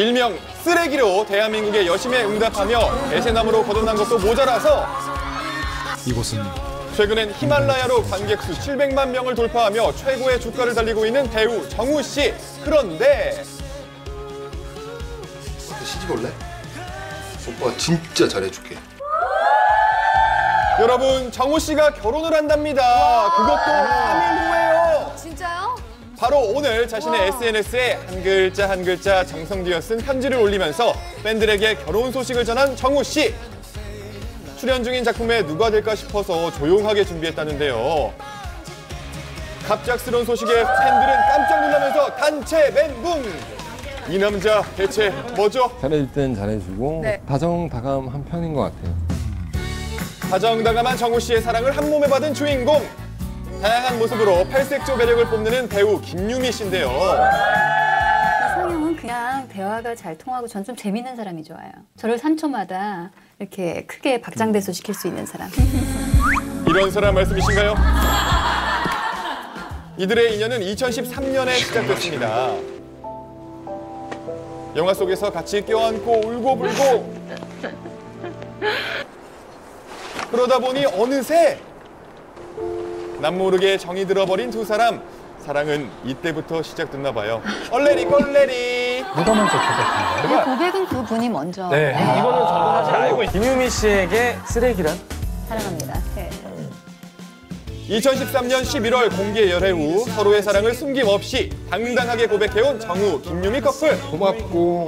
일명 쓰레기로 대한민국의 여심에 응답하며 대세남으로 거듭난 것도 모자라서 이곳은 최근엔 히말라야로 관객 수 700만 명을 돌파하며 최고의 주가를 달리고 있는 배우 정우 씨. 그런데 시집 올래? 오빠가 진짜 잘해줄게. 여러분 정우 씨가 결혼을 한답니다. 그것도 3일 후에요. 진짜요? 바로 오늘 자신의 SNS에 한 글자 한 글자 정성 들여 쓴 편지를 올리면서 팬들에게 결혼 소식을 전한 정우 씨. 출연 중인 작품에 누가 될까 싶어서 조용하게 준비했다는데요. 갑작스러운 소식에 팬들은 깜짝 놀라면서 단체 멘붕! 이 남자 대체 뭐죠? 잘해줄 땐 잘해주고 네. 다정다감한 편인 것 같아요. 다정다감한 정우 씨의 사랑을 한 몸에 받은 주인공. 다양한 모습으로 팔색조 매력을 뽐내는 배우 김유미 씨인데요. 이상형은 그냥 대화가 잘 통하고 전 좀 재밌는 사람이 좋아요. 저를 3초마다 이렇게 크게 박장대소 시킬 수 있는 사람. 이런 사람 말씀이신가요? 이들의 인연은 2013년에 시작됐습니다. 영화 속에서 같이 껴안고 울고 불고 그러다 보니 어느새 남모르게 정이 들어버린 두 사람 사랑은 이때부터 시작됐나 봐요. 얼레리 꼴레리 누가 먼저 고백한 거예요? 고백은 그 분이 먼저 네, 이거는 저도 사실 알고 있어요. 김유미 씨에게 쓰레기란? 사랑합니다. 네. 2013년 11월 공개 열애 후 서로의 사랑을 숨김없이 당당하게 고백해온 정우, 김유미 커플. 고맙고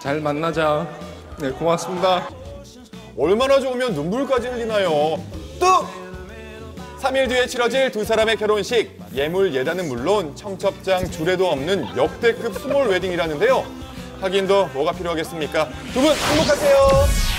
잘 만나자. 네 고맙습니다. 얼마나 좋으면 눈물까지 흘리나요? 뚝! 3일 뒤에 치러질 두 사람의 결혼식. 예물 예단은 물론 청첩장 주례도 없는 역대급 small wedding이라는데요. 하긴 더 뭐가 필요하겠습니까? 두 분 행복하세요.